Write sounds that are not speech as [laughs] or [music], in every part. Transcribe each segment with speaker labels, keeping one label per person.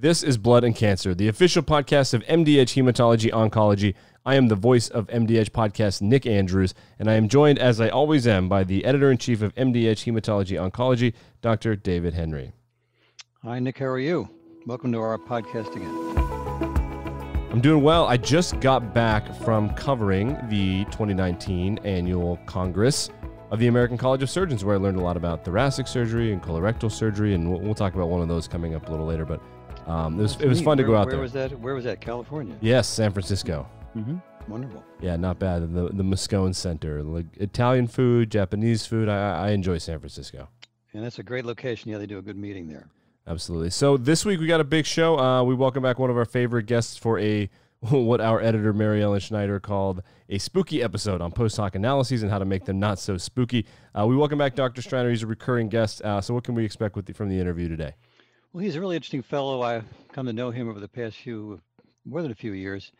Speaker 1: This is Blood and Cancer, the official podcast of MDedge Hematology Oncology. I am the voice of MDedge podcast, Nick Andrews, and I am joined, as I always am, by the editor in chief of MDedge Hematology Oncology, Dr. David Henry.
Speaker 2: Hi, Nick. How are you? Welcome to our podcast again.
Speaker 1: I'm doing well. I just got back from covering the 2019 annual Congress of the American College of Surgeons, where I learned a lot about thoracic surgery and colorectal surgery, and we'll, we'll talk about one of those coming up a little later. But um, it was
Speaker 2: That's
Speaker 1: it was
Speaker 2: neat.
Speaker 1: fun to
Speaker 2: where,
Speaker 1: go out
Speaker 2: where
Speaker 1: there.
Speaker 2: was that? Where was that? California.
Speaker 1: Yes, San Francisco.
Speaker 2: Mm-hmm. Wonderful.
Speaker 1: Yeah, not bad. The the Moscone Center, like Italian food, Japanese food. I, I enjoy San Francisco.
Speaker 2: And that's a great location. Yeah, they do a good meeting there.
Speaker 1: Absolutely. So this week we got a big show. Uh, we welcome back one of our favorite guests for a [laughs] what our editor Mary Ellen Schneider called a spooky episode on post hoc analyses and how to make them not so spooky. Uh, we welcome back Dr. Streiner. He's a recurring guest. Uh, so what can we expect with the, from the interview today?
Speaker 2: Well, he's a really interesting fellow. I've come to know him over the past few, more than a few years.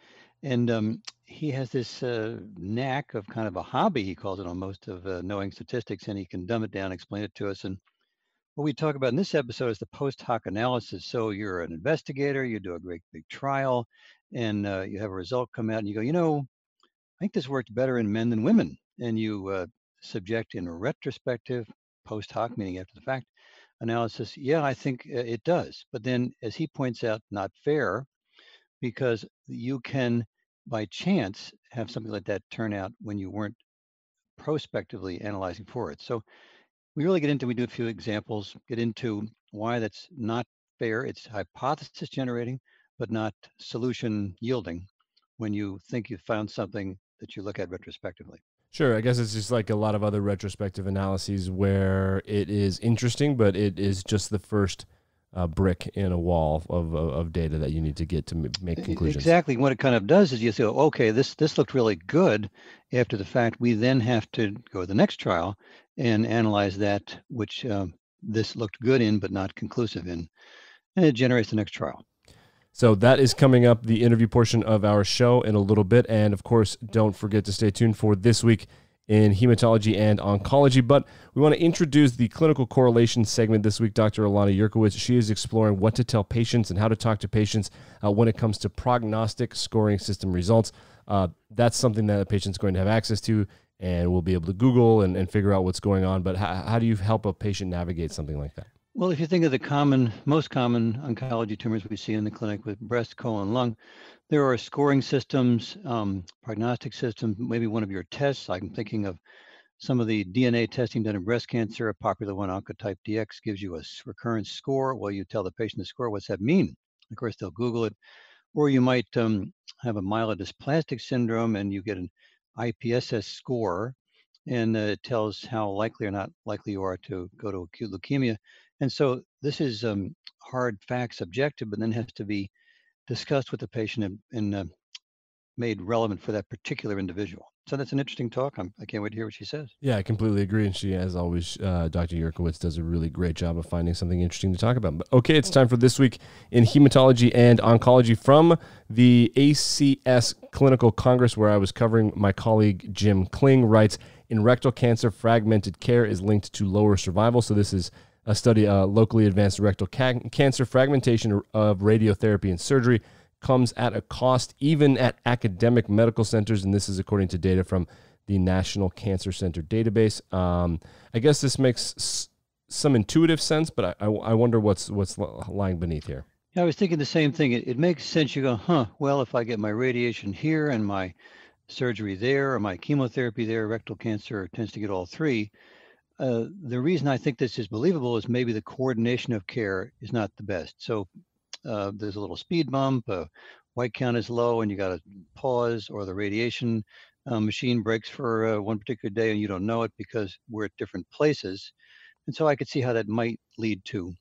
Speaker 2: And um, he has this uh, knack of kind of a hobby, he calls it almost, of uh, knowing statistics, and he can dumb it down, explain it to us. And what we talk about in this episode is the post hoc analysis. So you're an investigator, you do a great big trial, and uh, you have a result come out, and you go, you know, I think this worked better in men than women. And you uh, subject in a retrospective, post hoc, meaning after the fact, analysis. Yeah, I think uh, it does. But then, as he points out, not fair, because you can, by chance, have something like that turn out when you weren't prospectively analyzing for it. So we really get into, we do a few examples, get into why that's not fair. It's hypothesis generating, but not solution yielding when you think you found something that you look at retrospectively.
Speaker 1: Sure. I guess it's just like a lot of other retrospective analyses where it is interesting, but it is just the first uh, brick in a wall of, of, of data that you need to get to make conclusions.
Speaker 2: Exactly. What it kind of does is you say, okay, this this looked really good. After the fact, we then have to go to the next trial and analyze that which um, this looked good in but not conclusive in, and it generates the next trial.
Speaker 1: So that is coming up, the interview portion of our show in a little bit. And of course, don't forget to stay tuned for this week in hematology and oncology. But we want to introduce the clinical correlation segment this week. Dr. Ilana Yurkiewicz, she is exploring what to tell patients and how to talk to patients uh, when it comes to prognostic scoring system results. Uh, that's something that a patient's going to have access to and we'll be able to Google and, and figure out what's going on. But how do you help a patient navigate something like that?
Speaker 2: Well, if you think of the common, most common oncology tumors we see in the clinic with breast, colon, lung, there are scoring systems, um, prognostic systems, maybe one of your tests. I'm thinking of some of the DNA testing done in breast cancer. A popular one, Oncotype DX, gives you a recurrence score. Well, you tell the patient the score. What's that mean? Of course, they'll Google it. Or you might um, have a myelodysplastic syndrome and you get an IPSS score, and uh, it tells how likely or not likely you are to go to acute leukemia. And so this is um, hard facts, objective, but then has to be discussed with the patient and, and uh, made relevant for that particular individual. So that's an interesting talk. I'm, I can't wait to hear what she says.
Speaker 1: Yeah, I completely agree. And she, as always, uh, Dr. Yurkiewicz does a really great job of finding something interesting to talk about. But okay, it's time for this week in hematology and oncology from the ACS Clinical Congress, where I was covering. My colleague Jim Kling writes In rectal cancer, fragmented care is linked to lower survival. So this is a study, uh, locally advanced rectal ca- cancer fragmentation of radiotherapy and surgery comes at a cost even at academic medical centers, and this is according to data from the National Cancer Center database. Um, I guess this makes s- some intuitive sense, but I, I, I wonder what's what's lying beneath here.
Speaker 2: Yeah, I was thinking the same thing. It, it makes sense. You go, huh, well, if I get my radiation here and my surgery there or my chemotherapy there, rectal cancer tends to get all three. Uh, the reason I think this is believable is maybe the coordination of care is not the best. So uh, there's a little speed bump, uh, white count is low, and you got to pause, or the radiation uh, machine breaks for uh, one particular day and you don't know it because we're at different places. And so I could see how that might lead to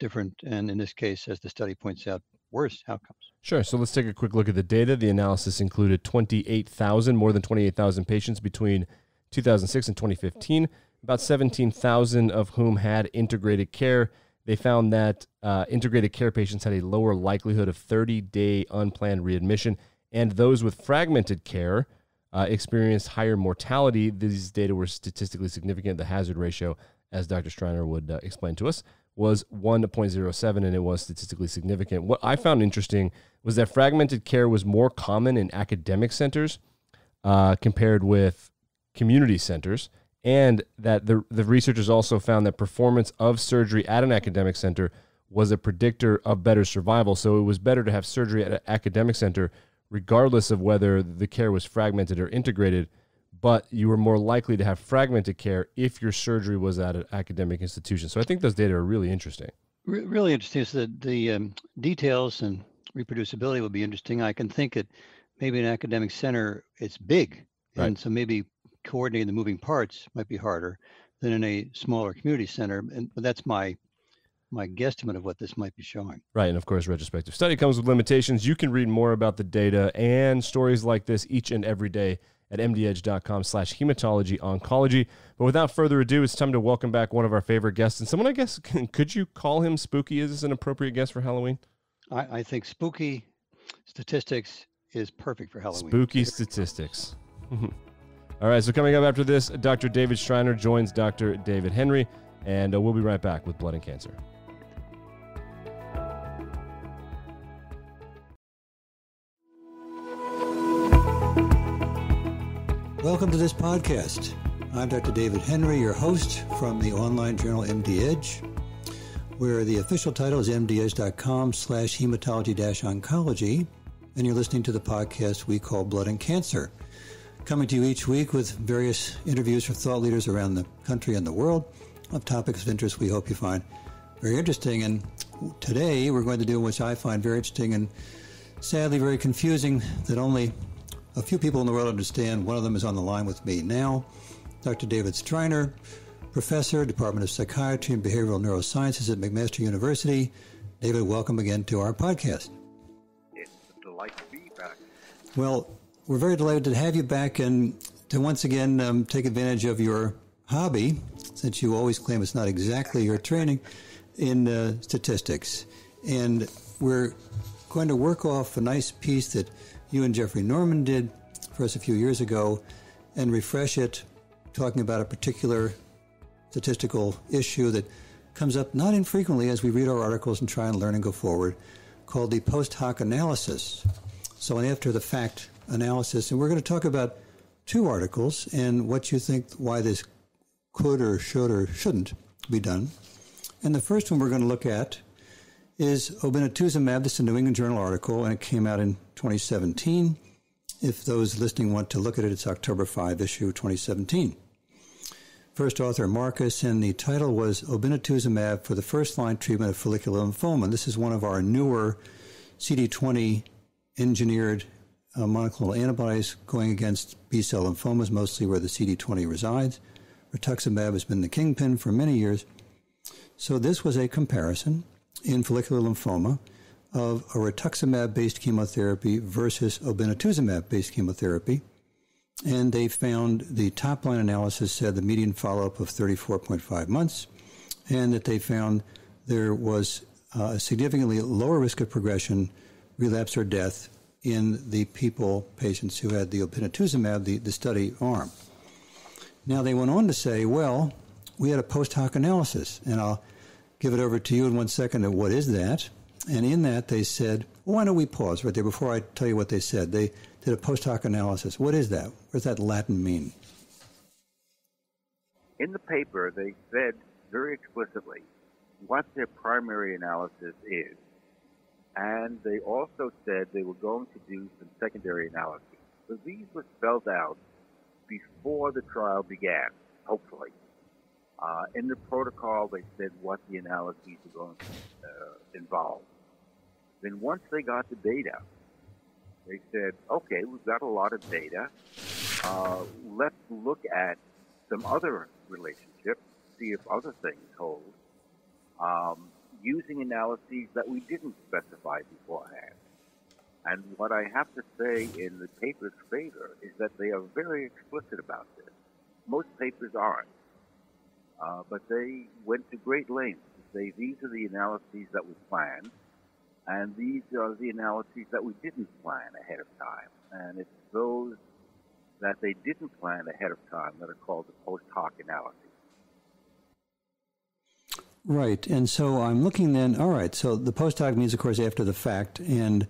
Speaker 2: different, and in this case, as the study points out, worse outcomes.
Speaker 1: Sure. So let's take a quick look at the data. The analysis included 28,000, more than 28,000 patients between 2006 and 2015, about 17,000 of whom had integrated care. They found that uh, integrated care patients had a lower likelihood of 30 day unplanned readmission, and those with fragmented care uh, experienced higher mortality. These data were statistically significant. The hazard ratio, as Dr. Streiner would uh, explain to us, was 1.07 and it was statistically significant. What I found interesting was that fragmented care was more common in academic centers uh, compared with community centers, and that the, the researchers also found that performance of surgery at an academic center was a predictor of better survival. So it was better to have surgery at an academic center, regardless of whether the care was fragmented or integrated. But you were more likely to have fragmented care if your surgery was at an academic institution. So I think those data are really interesting.
Speaker 3: Re- really interesting. So the, the um, details and reproducibility would be interesting. I can think that maybe an academic center it's big,
Speaker 1: Right.
Speaker 3: and so maybe coordinating the moving parts might be harder than in a smaller community center. And but that's my my guesstimate of what this might be showing.
Speaker 1: Right, and of course, retrospective study comes with limitations. You can read more about the data and stories like this each and every day at mdedge.com slash hematology oncology. But without further ado, it's time to welcome back one of our favorite guests. And someone, I guess, [laughs] could you call him Spooky? Is this an appropriate guest for Halloween?
Speaker 3: I, I think spooky statistics is perfect for Halloween.
Speaker 1: Spooky statistics. [laughs] All right, so coming up after this, Dr. David Streiner joins Dr. David Henry, and uh, we'll be right back with Blood and Cancer.
Speaker 2: Welcome to this podcast. I'm Dr. David Henry, your host from the online journal MD Edge, where the official title is mdedge.com slash hematology oncology, and you're listening to the podcast we call Blood and Cancer. Coming to you each week with various interviews with thought leaders around the country and the world of topics of interest we hope you find very interesting. And today we're going to do which I find very interesting and sadly very confusing that only a few people in the world understand. One of them is on the line with me now, Dr. David Streiner, professor, Department of Psychiatry and Behavioral Neurosciences at McMaster University. David, welcome again to our podcast.
Speaker 4: It's a delight to be back.
Speaker 2: Well, we're very delighted to have you back and to once again um, take advantage of your hobby, since you always claim it's not exactly your training in uh, statistics. And we're going to work off a nice piece that you and Geoffrey Norman did for us a few years ago and refresh it, talking about a particular statistical issue that comes up not infrequently as we read our articles and try and learn and go forward, called the post hoc analysis. So, an after the fact analysis. And we're going to talk about two articles and what you think why this could or should or shouldn't be done. And the first one we're going to look at is obinutuzumab. This is a New England Journal article, and it came out in 2017. If those listening want to look at it, it's October 5, issue 2017. First author Marcus, and the title was Obinutuzumab for the first line treatment of follicular lymphoma. This is one of our newer CD20 engineered uh, monoclonal antibodies going against B cell lymphomas, mostly where the CD20 resides. Rituximab has been the kingpin for many years. So, this was a comparison in follicular lymphoma of a rituximab based chemotherapy versus obinutuzumab based chemotherapy. And they found the top line analysis said the median follow up of 34.5 months, and that they found there was uh, a significantly lower risk of progression, relapse, or death in the people, patients who had the obinutuzumab, the, the study arm. Now, they went on to say, well, we had a post hoc analysis, and I'll give it over to you in one second of what is that. And in that, they said, well, why don't we pause right there before I tell you what they said? They did a post hoc analysis. What is that? What does that Latin mean?
Speaker 4: In the paper, they said very explicitly what their primary analysis is. And they also said they were going to do some secondary analysis. So these were spelled out before the trial began, hopefully. Uh, in the protocol, they said what the analyses are going to uh, involve. Then once they got the data, they said, okay, we've got a lot of data. Uh, let's look at some other relationships, see if other things hold, um, using analyses that we didn't specify beforehand. And what I have to say in the paper's favor is that they are very explicit about this. Most papers aren't. Uh, but they went to great lengths to say these are the analyses that we planned, and these are the analyses that we didn't plan ahead of time. And it's those that they didn't plan ahead of time that are called the post hoc analyses.
Speaker 2: Right. And so I'm looking then, all right, so the post hoc means, of course, after the fact. And,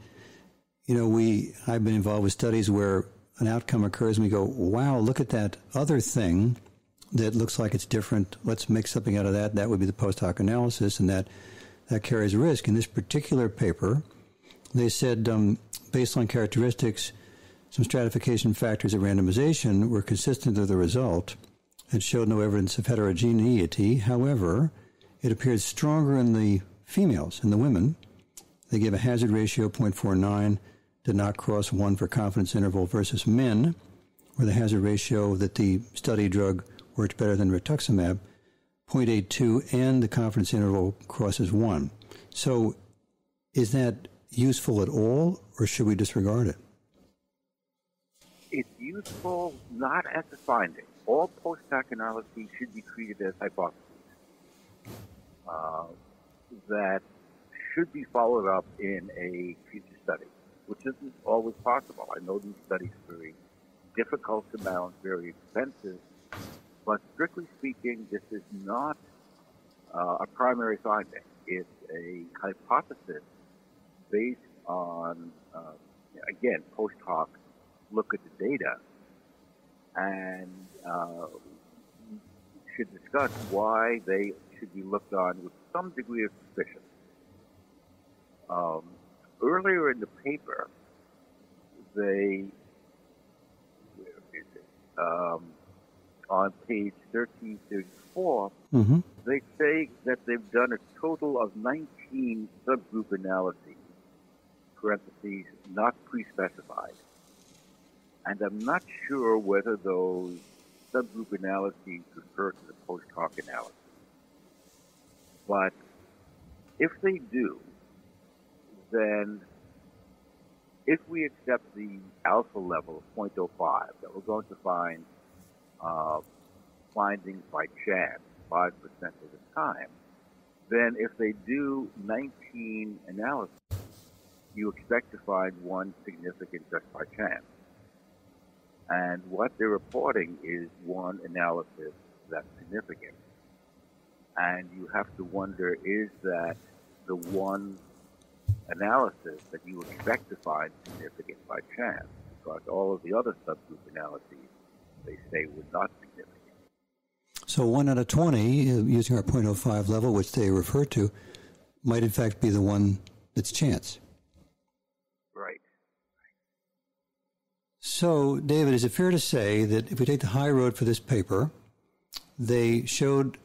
Speaker 2: you know, we, I've been involved with studies where an outcome occurs and we go, wow, look at that other thing that looks like it's different. Let's make something out of that. That would be the post hoc analysis, and that, that carries risk. In this particular paper, they said um, baseline characteristics, some stratification factors of randomization were consistent with the result and showed no evidence of heterogeneity. However, it appeared stronger in the females, in the women. They gave a hazard ratio of 0.49, did not cross 1 for confidence interval versus men, where the hazard ratio that the study drug worked better than rituximab, 0.82, and the confidence interval crosses 1. So is that useful at all, or should we disregard it?
Speaker 4: It's useful not as a finding all post-hoc analyses should be treated as hypotheses uh, that should be followed up in a future study, which isn't always possible. I know these studies are very difficult to mount, very expensive, but strictly speaking, this is not uh, a primary finding. It's a hypothesis based on, uh, again, post hoc look at the data and uh, should discuss why they should be looked on with some degree of suspicion. Um, earlier in the paper, they um, on page 1334, mm-hmm. they say that they've done a total of 19 subgroup analyses, parentheses, not pre-specified. And I'm not sure whether those subgroup analyses refer to the post hoc analysis. But if they do, then if we accept the alpha level of 0.05, that we're going to find uh, findings by chance 5% of the time, then if they do 19 analyses, you expect to find one significant just by chance. And what they're reporting is one analysis that's significant. And you have to wonder, is that the one analysis that you expect to find significant by chance? Because all of the other subgroup analyses, they say, were not significant.
Speaker 2: So one out of 20, uh, using our 0.05 level, which they refer to, might in fact be the one that's chance. Right. So, David, is it fair to say that if we take the high road for this paper, they showed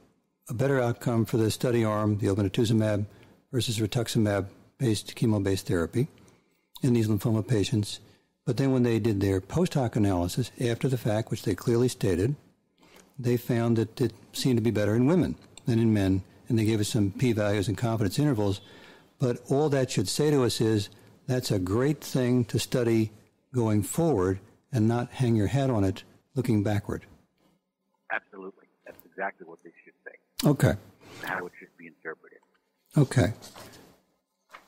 Speaker 2: a better outcome for the study arm, the obinutuzumab versus rituximab based chemo based therapy in these lymphoma patients. But then when they did their post hoc analysis after the fact, which they clearly stated, they found that it seemed to be better in women than in men, and they gave us some p values and confidence intervals. But all that should say to us is that's a great thing to study going forward and not hang your head on it looking backward.
Speaker 4: Absolutely. That's exactly what they should.
Speaker 2: Okay.
Speaker 4: How it should be interpreted.
Speaker 2: Okay.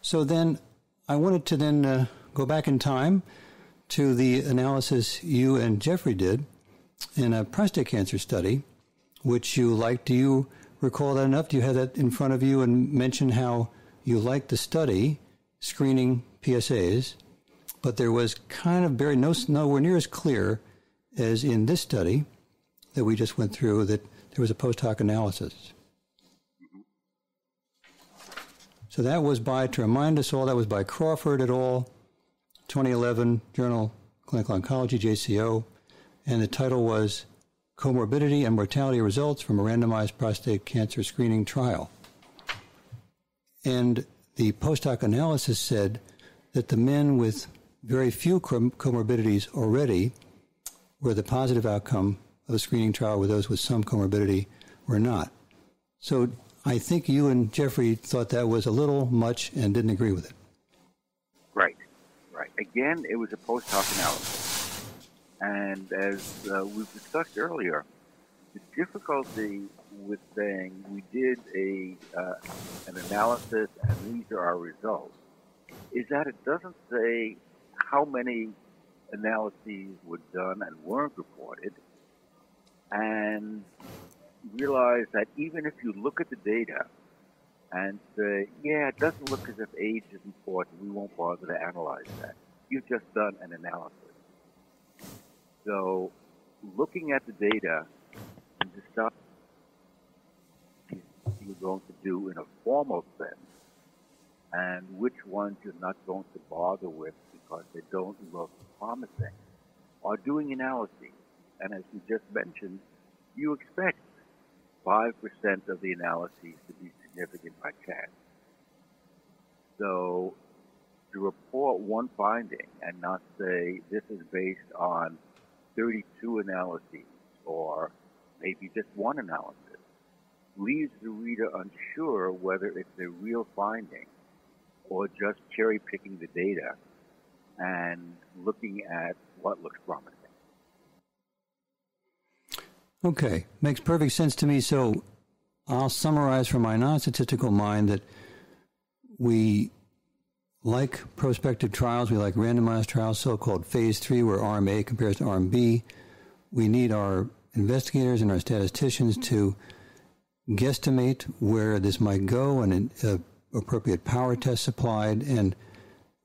Speaker 2: So then I wanted to then uh, go back in time to the analysis you and Geoffrey did in a prostate cancer study, which you liked. Do you recall that enough? Do you have that in front of you and mention how you liked the study screening PSAs? but there was kind of very no, nowhere near as clear as in this study that we just went through that there was a post hoc analysis. So that was by, to remind us all, that was by Crawford et al., 2011 Journal Clinical Oncology, JCO, and the title was Comorbidity and Mortality Results from a Randomized Prostate Cancer Screening Trial. And the post hoc analysis said that the men with very few comorbidities already were the positive outcome of a screening trial with those with some comorbidity were not. So I think you and Geoffrey thought that was a little much and didn't agree with it.
Speaker 4: Right, right. Again, it was a post hoc analysis. And as uh, we've discussed earlier, the difficulty with saying we did a uh, an analysis and these are our results is that it doesn't say how many analyses were done and weren't reported, and realize that even if you look at the data and say, yeah, it doesn't look as if age is important. We won't bother to analyze that. You've just done an analysis. So looking at the data and decide you're going to do in a formal sense and which ones you're not going to bother with because they don't look promising are doing analyses. And as we just mentioned, you expect 5% of the analyses to be significant by chance. So to report one finding and not say this is based on 32 analyses or maybe just one analysis leaves the reader unsure whether it's a real finding or just cherry picking the data and looking at what looks promising.
Speaker 2: Okay, makes perfect sense to me. So I'll summarize for my non statistical mind that we like prospective trials, we like randomized trials, so called phase three, where arm A compares to arm B. We need our investigators and our statisticians to guesstimate where this might go and an uh, appropriate power test supplied and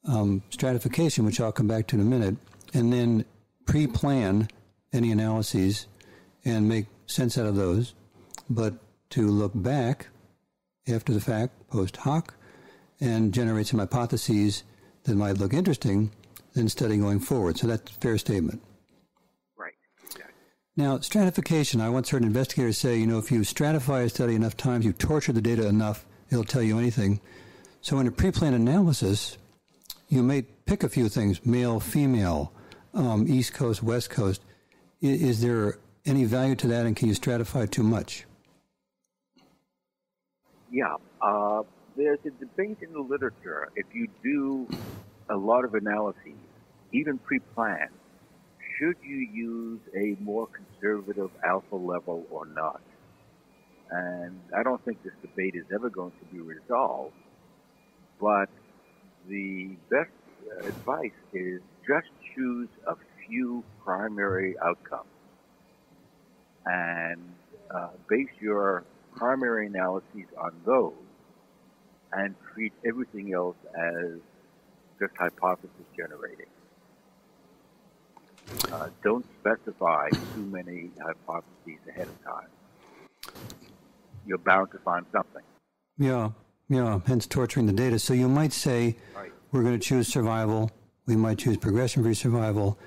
Speaker 2: um, stratification, which I'll come back to in a minute, and then pre plan any analyses and make sense out of those, but to look back after the fact, post hoc, and generate some hypotheses that might look interesting, then study going forward. So that's a fair statement.
Speaker 4: Right.
Speaker 2: Now, stratification, I once heard investigators say, you know, if you stratify a study enough times, you torture the data enough, it'll tell you anything. So in a pre-planned analysis, you may pick a few things, male, female, um, East Coast, West Coast. Is, is there any value to that, and can you stratify too much?
Speaker 4: Yeah. Uh, there's a debate in the literature. If you do a lot of analyses, even pre-planned, should you use a more conservative alpha level or not? And I don't think this debate is ever going to be resolved. But the best advice is just choose a few primary outcomes and uh, base your primary analyses on those and treat everything else as just hypothesis generating. Uh, don't specify too many hypotheses ahead of time. You're bound to find something.
Speaker 2: Yeah, yeah, hence torturing the data. So you might say,
Speaker 4: right.
Speaker 2: we're going to choose survival, we might choose progression free survival,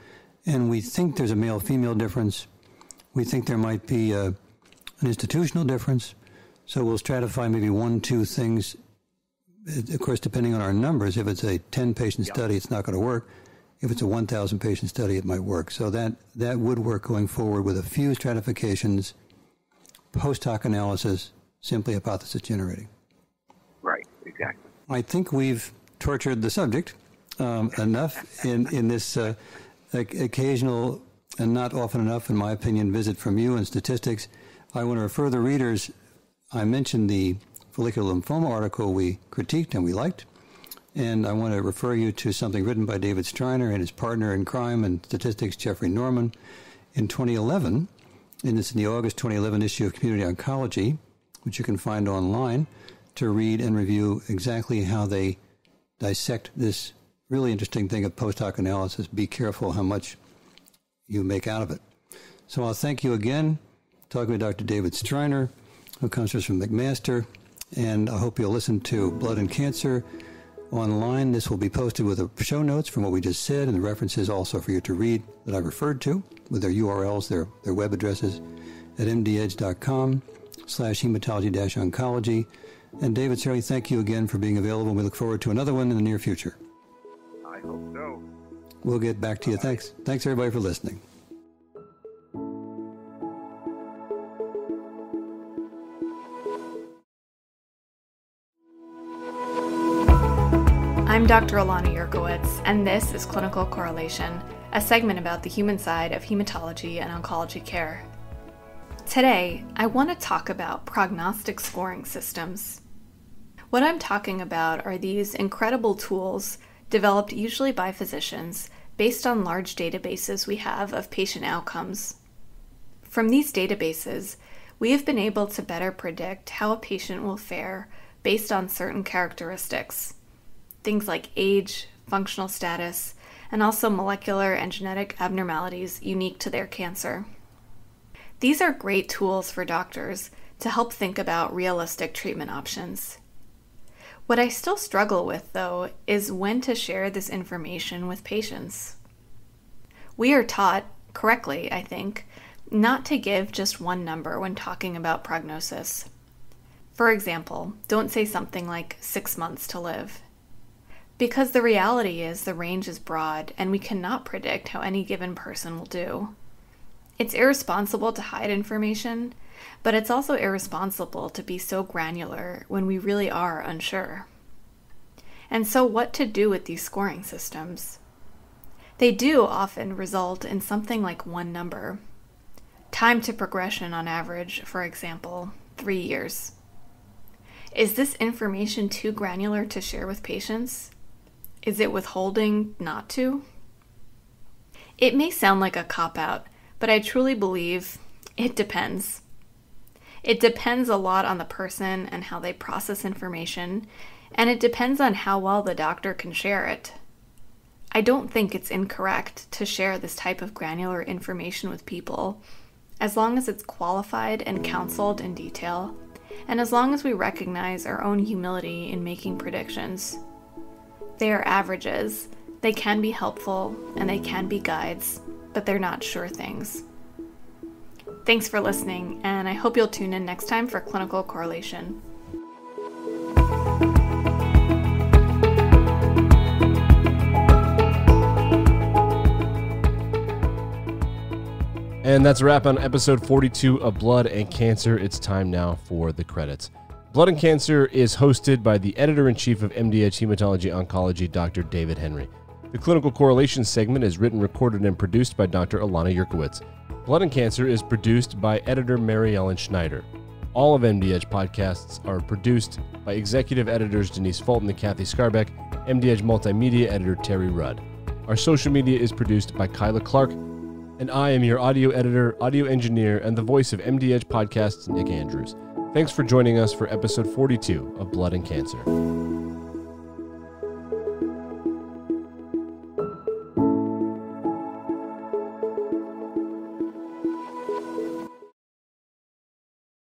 Speaker 2: and we think there's a male female difference. We think there might be a, an institutional difference. So we'll stratify maybe one, two things. Of course, depending on our numbers, if it's a 10 patient study, it's not going to work. If it's a 1,000 patient study, it might work. So that, that would work going forward with a few stratifications, post hoc analysis, simply hypothesis generating.
Speaker 4: Right, exactly.
Speaker 2: I think we've tortured the subject um, enough in, in this uh, occasional and not often enough, in my opinion, visit from you and statistics. I want to refer the readers. I mentioned the follicular lymphoma article we critiqued and we liked. And I want to refer you to something written by David Streiner and his partner in crime and statistics, Geoffrey Norman, in 2011. And this is the August 2011 issue of Community Oncology, which you can find online to read and review exactly how they dissect this really interesting thing of post hoc analysis. Be careful how much you make out of it. So I'll thank you again. Talking with Dr. David Streiner, who comes to us from McMaster. And I hope you'll listen to Blood and Cancer online. This will be posted with the show notes from what we just said and the references also for you to read that I referred to with their URLs, their, their web addresses at mdedge.com slash hematology oncology. And David, certainly thank you again for being available. We look forward to another one in the near future.
Speaker 4: I hope so.
Speaker 2: We'll get back to you. Thanks. Thanks everybody for listening.
Speaker 5: I'm Dr. Ilana Yurkiewicz, and this is Clinical Correlation, a segment about the human side of hematology and oncology care. Today, I want to talk about prognostic scoring systems. What I'm talking about are these incredible tools developed usually by physicians based on large databases we have of patient outcomes. From these databases, we have been able to better predict how a patient will fare based on certain characteristics, things like age, functional status, and also molecular and genetic abnormalities unique to their cancer. These are great tools for doctors to help think about realistic treatment options. What I still struggle with, though, is when to share this information with patients. We are taught, correctly, I think, not to give just one number when talking about prognosis. For example, don't say something like six months to live. Because the reality is the range is broad and we cannot predict how any given person will do. It's irresponsible to hide information, but it's also irresponsible to be so granular when we really are unsure. And so, what to do with these scoring systems? They do often result in something like one number. Time to progression on average, for example, three years. Is this information too granular to share with patients? Is it withholding not to? It may sound like a cop out, but I truly believe it depends. It depends a lot on the person and how they process information, and it depends on how well the doctor can share it. I don't think it's incorrect to share this type of granular information with people, as long as it's qualified and counseled in detail, and as long as we recognize our own humility in making predictions. They are averages. They can be helpful and they can be guides, but they're not sure things. Thanks for listening, and I hope you'll tune in next time for Clinical Correlation.
Speaker 1: And that's a wrap on episode 42 of Blood and Cancer. It's time now for the credits. Blood and Cancer is hosted by the editor in chief of MDedge Hematology Oncology, Dr. David Henry. The clinical correlation segment is written, recorded, and produced by Dr. Ilana Yurkiewicz. Blood and Cancer is produced by editor Mary Ellen Schneider. All of MDedge podcasts are produced by executive editors Denise Fulton and Kathy Scarbeck, MDedge multimedia editor Terry Rudd. Our social media is produced by Kyla Clark, and I am your audio editor, audio engineer, and the voice of MDedge podcasts, Nick Andrews. Thanks for joining us for episode 42 of Blood and Cancer.